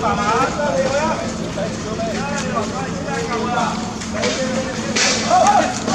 爸爸，多谢你啊！哎，你老人家真系够啦！好。